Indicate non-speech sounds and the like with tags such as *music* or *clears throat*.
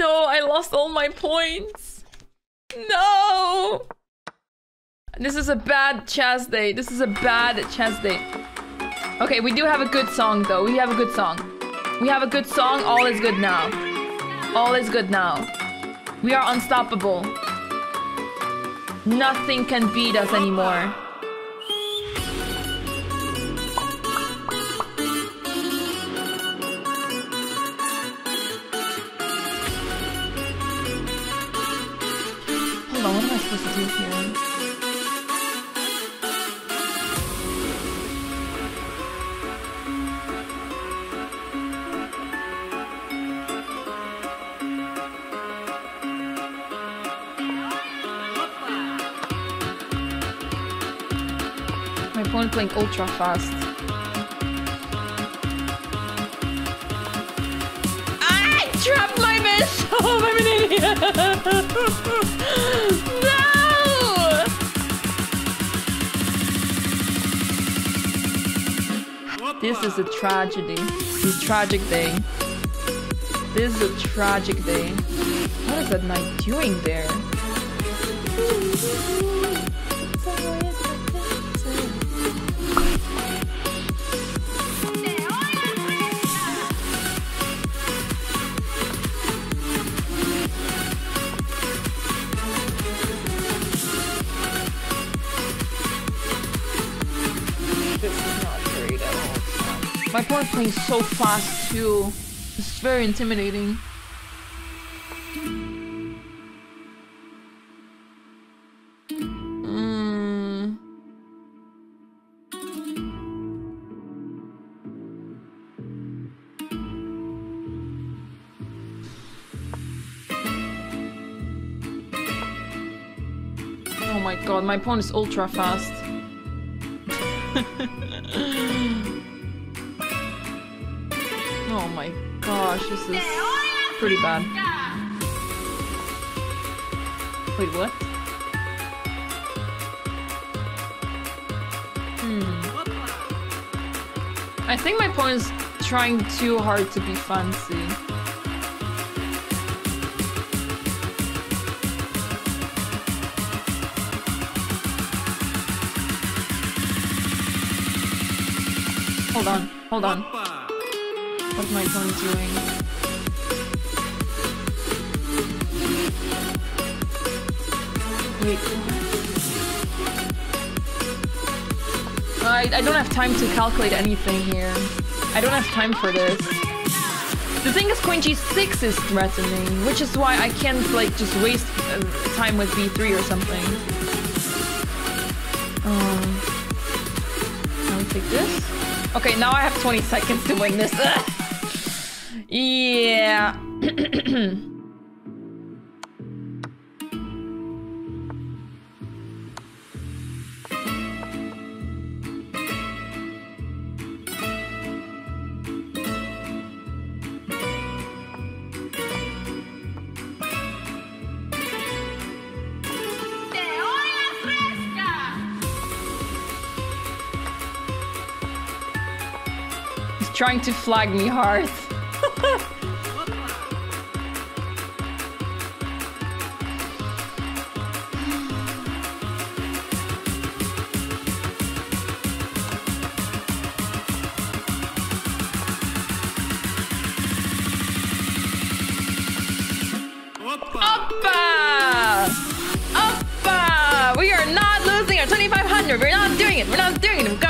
no, I lost all my points. No. This is a bad chess day. This is a bad chess day. Okay, we do have a good song though. We have a good song. We have a good song. All is good now. All is good now. We are unstoppable. Nothing can beat us anymore. Am I supposed to do here? My opponent playing ultra fast. This is a tragedy. This tragic day. This is a tragic day. What is that knight doing there? My opponent's playing so fast too. It's very intimidating. Mm. Oh my god, my pawn is ultra fast. *laughs* oh my gosh, this is pretty bad. Wait, what? Hmm. I think my opponent's trying too hard to be fancy. Hold on, hold on. What's my doing? Wait. I, I don't have time to calculate anything here. I don't have time for this. The thing is, Queen G6 is threatening, which is why I can't like just waste uh, time with B3 or something. Um, we take this? Okay, now I have 20 seconds to win this. *laughs* yeah. *clears throat* He's trying to flag me hard. We're not doing it. We're not doing it.